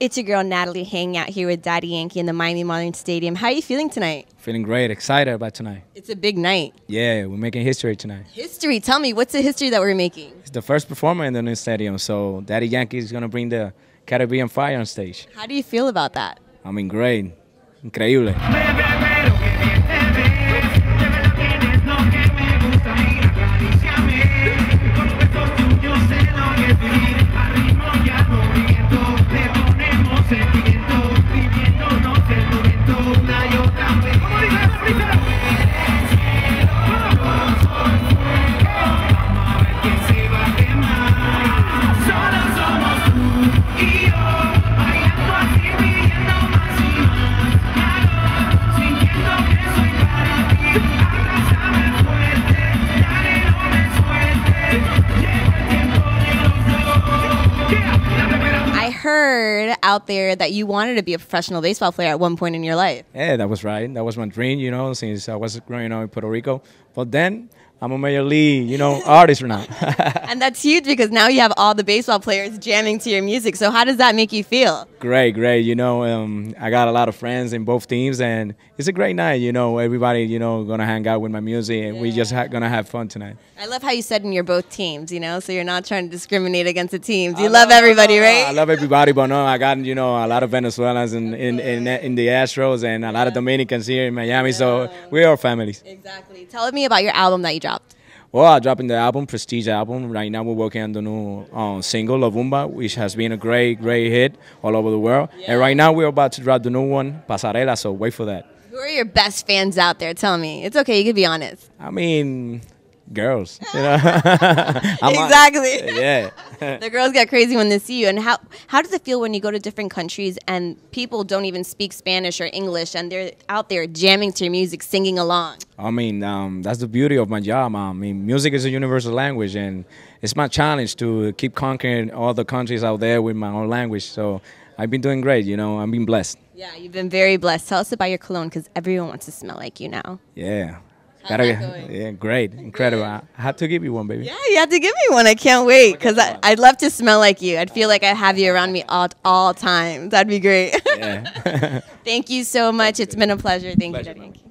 It's your girl Natalie hanging out here with Daddy Yankee in the Miami Marlins Stadium. How are you feeling tonight? Feeling great, excited about tonight. It's a big night. Yeah, we're making history tonight. History. Tell me, what's the history that we're making? It's the first performer in the new stadium, so Daddy Yankee is gonna bring the Caribbean fire on stage. How do you feel about that? I mean, great, increíble. Heard out there that you wanted to be a professional baseball player at one point in your life. Yeah, that was right. That was my dream, you know, since I was growing up in Puerto Rico. But then I'm a major league, you know, artist right now. And that's huge because now you have all the baseball players jamming to your music. So how does that make you feel? great, great. You know, um, I got a lot of friends in both teams, and it's a great night. You know, everybody, you know, gonna hang out with my music, and we just ha- gonna have fun tonight. I love how you said in you're both teams, you know, so you're not trying to discriminate against the teams. You love everybody, right? I love everybody, but no, I got you know a lot of Venezuelans in in, in, in the Astros and a lot of Dominicans here in Miami, so we are families. Exactly. Tell me about your album that you dropped. Well, I'm dropping the album, Prestige album. Right now, we're working on the new um, single, Lovumba, which has been a great, great hit all over the world. And right now, we're about to drop the new one, Pasarela, so wait for that. Who are your best fans out there? Tell me. It's okay. You can be honest. I mean, girls, you know. Exactly. yeah. The girls get crazy when they see you. And how how does it feel when you go to different countries and people don't even speak Spanish or English and they're out there jamming to your music, singing along? I mean, um, that's the beauty of my job. I mean, music is a universal language, and it's my challenge to keep conquering all the countries out there with my own language. So I've been doing great, you know, I've been blessed. Yeah, you've been very blessed. Tell us about your cologne because everyone wants to smell like you now. Yeah. Going? yeah, great, incredible. I had to give you one, baby. Yeah, you have to give me one. I can't wait because I'd love to smell like you. I'd feel like I have you around me all all times. That'd be great. Yeah. Thank you so much. It's been a pleasure. Thank Pleasure, you, Daddy man. Yankee.